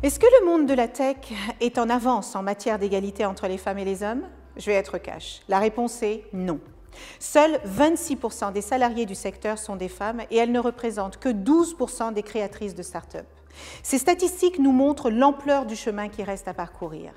Est-ce que le monde de la tech est en avance en matière d'égalité entre les femmes et les hommes? Je vais être cash. La réponse est non. Seuls 26% des salariés du secteur sont des femmes et elles ne représentent que 12% des créatrices de start-up. Ces statistiques nous montrent l'ampleur du chemin qui reste à parcourir.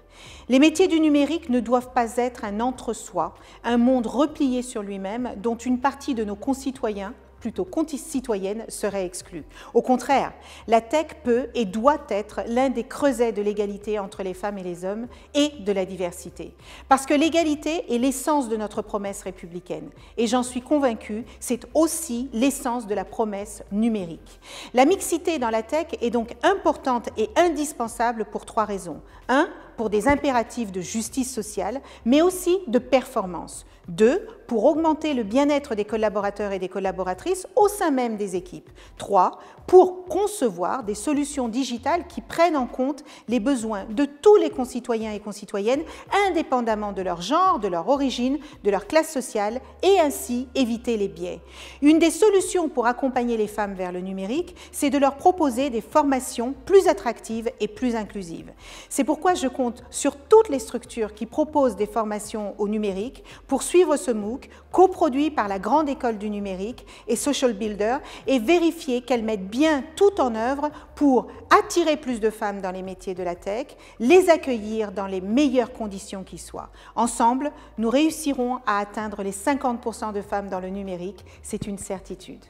Les métiers du numérique ne doivent pas être un entre-soi, un monde replié sur lui-même dont une partie de nos concitoyens plutôt citoyenne serait exclue. Au contraire, la tech peut et doit être l'un des creusets de l'égalité entre les femmes et les hommes et de la diversité. Parce que l'égalité est l'essence de notre promesse républicaine. Et j'en suis convaincue, c'est aussi l'essence de la promesse numérique. La mixité dans la tech est donc importante et indispensable pour trois raisons. Pour des impératifs de justice sociale, mais aussi de performance. Deux, pour augmenter le bien-être des collaborateurs et des collaboratrices au sein même des équipes. Trois, pour concevoir des solutions digitales qui prennent en compte les besoins de tous les concitoyens et concitoyennes, indépendamment de leur genre, de leur origine, de leur classe sociale, et ainsi éviter les biais. Une des solutions pour accompagner les femmes vers le numérique, c'est de leur proposer des formations plus attractives et plus inclusives. C'est pourquoi je sur toutes les structures qui proposent des formations au numérique pour suivre ce MOOC, coproduit par la Grande École du Numérique et Social Builder, et vérifier qu'elles mettent bien tout en œuvre pour attirer plus de femmes dans les métiers de la tech, les accueillir dans les meilleures conditions qui soient. Ensemble, nous réussirons à atteindre les 50% de femmes dans le numérique, c'est une certitude.